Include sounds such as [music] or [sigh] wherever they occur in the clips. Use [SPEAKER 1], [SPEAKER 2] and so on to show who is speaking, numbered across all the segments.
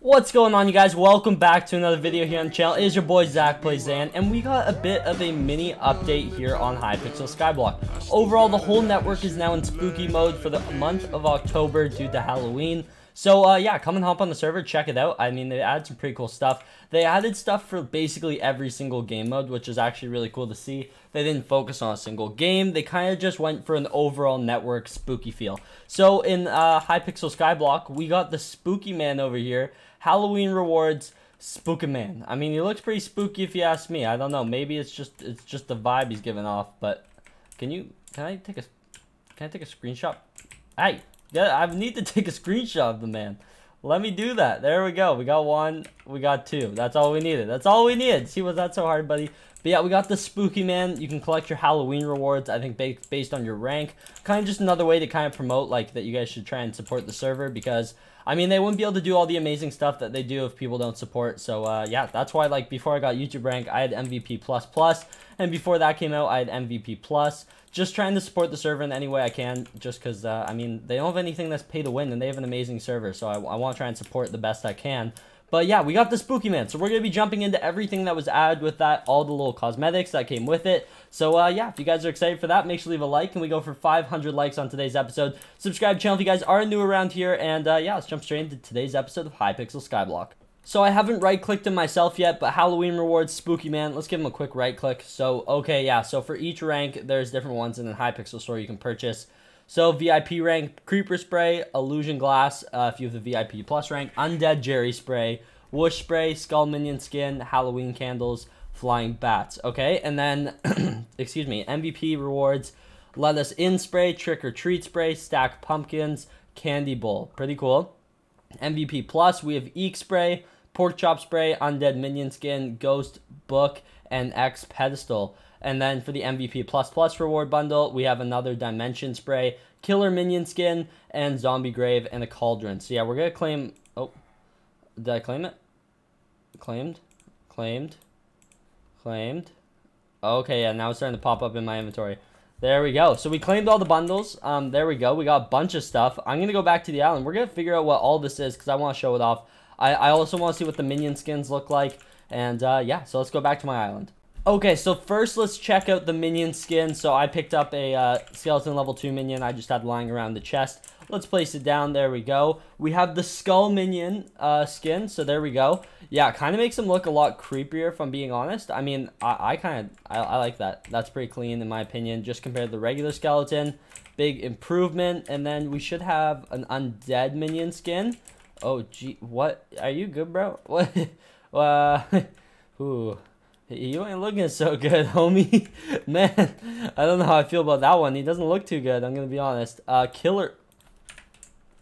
[SPEAKER 1] What's going on you guys? Welcome back to another video here on the channel. It is your boy Zach Plays AN, and we got a bit of a mini update here on Hypixel Skyblock. Overall, the whole network is now in spooky mode for the month of October due to Halloween. So uh, yeah, come and hop on the server, check it out. I mean, they added some pretty cool stuff. They added stuff for basically every single game mode, which is actually really cool to see. They didn't focus on a single game. They kind of just went for an overall network spooky feel. So in uh, Hypixel Skyblock, we got the Spooky Man over here. Halloween rewards, Spooky Man. I mean, he looks pretty spooky if you ask me. I don't know. Maybe it's just it's just the vibe he's giving off. But can you can I take a can I take a screenshot? Hey. Yeah, I need to [laughs] take a screenshot of the man. Let me do that. There we go. We got one. We got two. That's all we needed. That's all we needed. See, was that so hard, buddy? But yeah, we got the Spooky Man. You can collect your Halloween rewards, I think, based on your rank. Kind of just another way to kind of promote, like, that you guys should try and support the server because, I mean, they wouldn't be able to do all the amazing stuff that they do if people don't support. So, uh, yeah, that's why, like, before I got YouTube rank, I had MVP++, and before that came out, I had MVP+. Plus just trying to support the server in any way I can, just because, uh, I mean, they don't have anything that's pay to win, and they have an amazing server, so I, I want to try and support the best I can. But yeah, we got the Spooky Man, so we're going to be jumping into everything that was added with that, all the little cosmetics that came with it. So uh, yeah, if you guys are excited for that, make sure to leave a like, and we go for 500 likes on today's episode. Subscribe channel if you guys are new around here, and uh, yeah, let's jump straight into today's episode of Hypixel Skyblock. So I haven't right-clicked him myself yet, but Halloween rewards, Spooky Man. Let's give him a quick right-click. So, okay, yeah. So for each rank, there's different ones in the Hypixel store you can purchase. So VIP rank, Creeper Spray, Illusion Glass, uh, if you have the VIP Plus rank, Undead Jerry Spray, Whoosh Spray, Skull Minion Skin, Halloween Candles, Flying Bats. Okay, and then, [clears throat] excuse me, MVP rewards, Let Us In Spray, Trick or Treat Spray, Stack Pumpkins, Candy Bowl. Pretty cool. MVP Plus, we have Eek Spray, Pork Chop Spray, Undead Minion Skin, Ghost Book, and X Pedestal. And then for the MVP Plus Plus reward bundle, we have another Dimension Spray, Killer Minion Skin, and Zombie Grave, and a Cauldron. So yeah, we're to claim... Oh, did I claim it? Claimed? Claimed? Claimed? Okay, yeah, now it's starting to pop up in my inventory. There we go. So we claimed all the bundles. Um, there we go. We got a bunch of stuff. I'm going to go back to the island. We're going to figure out what all this is because I want to show it off. I, I also want to see what the minion skins look like. And uh, yeah, so let's go back to my island. Okay, so first let's check out the minion skin. So I picked up a uh, skeleton level 2 minion I just had lying around the chest. Let's place it down. There we go. We have the skull minion uh, skin. So there we go. Yeah, kind of makes him look a lot creepier if I'm being honest. I mean, I, I kind of, I, I like that. That's pretty clean in my opinion, just compared to the regular skeleton. Big improvement. And then we should have an undead minion skin. Oh, gee, what? Are you good, bro? [laughs] What? [laughs] uh, [laughs] ooh. You ain't looking so good, [laughs] homie. Man, I don't know how I feel about that one. He doesn't look too good, I'm gonna be honest. Uh, Killer...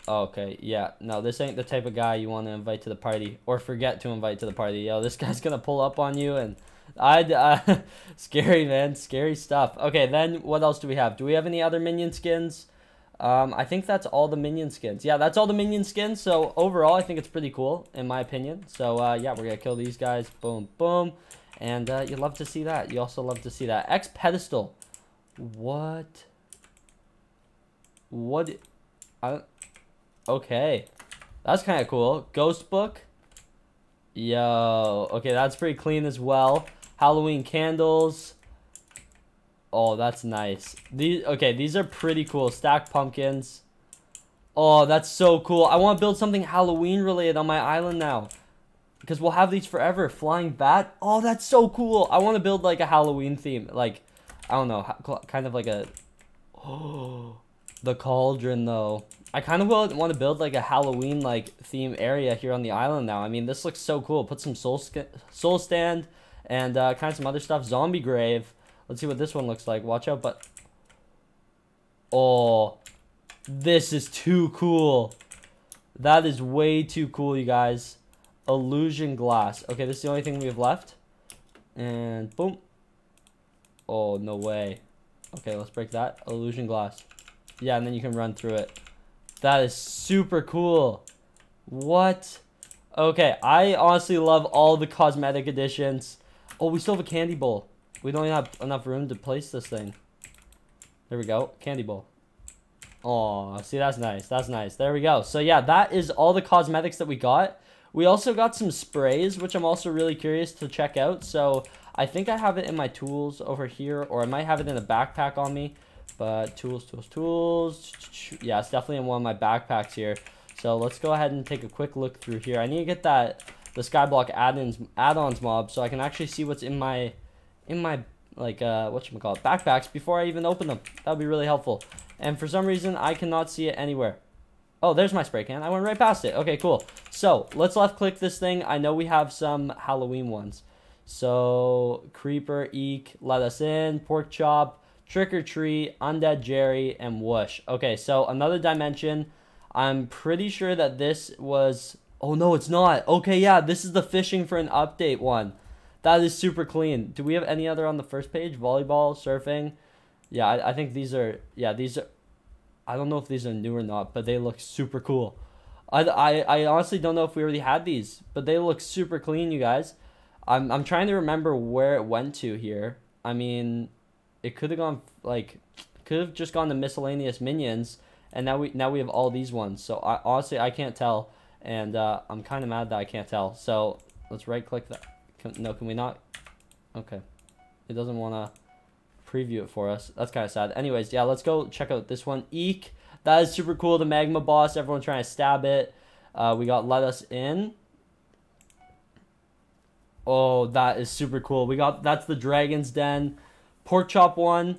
[SPEAKER 1] Okay, yeah. No, this ain't the type of guy you want to invite to the party. Or forget to invite to the party. Yo, this [laughs] guy's gonna pull up on you and... I'd, uh, [laughs] scary, man. Scary stuff. Okay, then what else do we have? Do we have any other minion skins? Um, I think that's all the minion skins. Yeah, that's all the minion skins. So overall, I think it's pretty cool, in my opinion. So uh, yeah, we're to kill these guys. Boom, boom. And uh, you love to see that. You also love to see that. X pedestal. What? What? I, okay. That's kind of cool. Ghost book. Yo. Okay, that's pretty clean as well. Halloween candles. Oh, that's nice. These okay, these are pretty cool. Stack pumpkins. Oh, that's so cool. I want to build something Halloween related on my island now. Because we'll have these forever. Flying bat. Oh, that's so cool. I want to build like a Halloween theme. Like, I don't know, kind of like a... Oh, [gasps] the cauldron though. I kind of want to build like a Halloween like theme area here on the island now. I mean, this looks so cool. Put some soul, soul sand and uh, kind of some other stuff. Zombie grave. Let's see what this one looks like. Watch out, but... Oh, this is too cool. That is way too cool, you guys. Illusion glass. Okay, this is the only thing we have left. And boom. Oh, no way. Okay, let's break that. Illusion glass. Yeah, and then you can run through it. That is super cool. What? Okay, I honestly love all the cosmetic additions. Oh, we still have a candy bowl. We don't have enough room to place this thing. There we go. Candy bowl. Oh, see, that's nice. That's nice. There we go. So, yeah, that is all the cosmetics that we got. We also got some sprays, which I'm also really curious to check out. So I think I have it in my tools over here, or I might have it in a backpack on me. But tools, tools, tools. Yeah, it's definitely in one of my backpacks here. So let's go ahead and take a quick look through here. I need to get that the Skyblock add-ins add-ons mod so I can actually see what's in my in my like uh what you call it backpacks before I even open them. That would be really helpful. And for some reason I cannot see it anywhere. Oh, there's my spray can. I went right past it. Okay, cool. So let's left click this thing. I know we have some Halloween ones. So Creeper, Eek, Let Us In, Pork Chop, Trick or Treat, Undead Jerry, and Whoosh. Okay, so another dimension. I'm pretty sure that this was... Oh, no, it's not. Okay, yeah, this is the fishing for an update one. That is super clean. Do we have any other on the first page? Volleyball, surfing. Yeah, I, I think these are... Yeah, these are... I don't know if these are new or not, but they look super cool. I, I, I honestly don't know if we already had these, but they look super clean, you guys. I'm, I'm trying to remember where it went to here. I mean, it could have gone like could have just gone to miscellaneous minions, and now we now we have all these ones. So I honestly I can't tell, and uh, I'm kind of mad that I can't tell. So let's right click that. Can, no, can we not? Okay, it doesn't want to preview it for us. That's kind of sad. Anyways, yeah, let's go check out this one. Eek, that is super cool. The magma boss, everyone trying to stab it. Uh, we got let us in. Oh, that is super cool. We got that's the dragon's den. Pork chop one.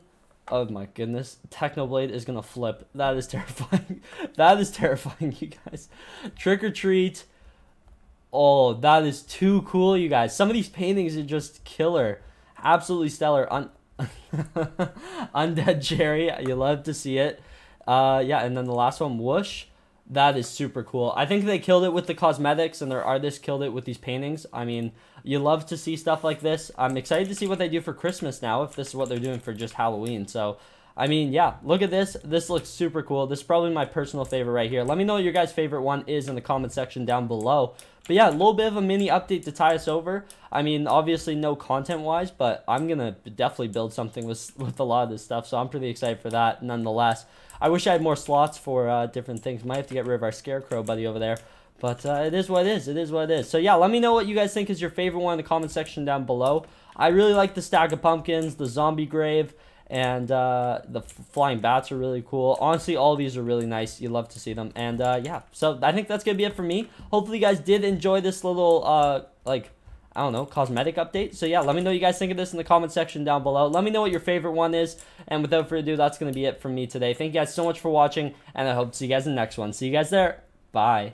[SPEAKER 1] Oh my goodness. Technoblade is gonna flip. That is [laughs] terrifying. that is terrifying, you guys. Trick or treat. Oh, that is too cool, you guys. Some of these paintings are just killer. Absolutely stellar. Un [laughs] Undead Jerry. You love to see it. Uh, yeah, and then the last one, Whoosh. That is super cool. I think they killed it with the cosmetics and their artists killed it with these paintings. I mean, you love to see stuff like this. I'm excited to see what they do for Christmas now, if this is what they're doing for just Halloween. So, I mean, yeah, look at this. This looks super cool. This is probably my personal favorite right here. Let me know what your guys' favorite one is in the comment section down below. But yeah, a little bit of a mini update to tie us over. I mean, obviously no content-wise, but I'm going to definitely build something with, [laughs] with a lot of this stuff. So I'm pretty excited for that nonetheless. I wish I had more slots for uh, different things. Might have to get rid of our Scarecrow buddy over there. But uh, it is what it is. It is what it is. So yeah, let me know what you guys think is your favorite one in the comment section down below. I really like the stack of pumpkins, the zombie grave, and uh, the flying bats are really cool. Honestly, all these are really nice. You love to see them. And uh, yeah, so I think that's to be it for me. Hopefully you guys did enjoy this little, uh, like, I don't know, cosmetic update. So yeah, let me know what you guys think of this in the comment section down below. Let me know what your favorite one is. And without further ado, that's going to be it from me today. Thank you guys so much for watching, and I hope to see you guys in the next one. See you guys there. Bye.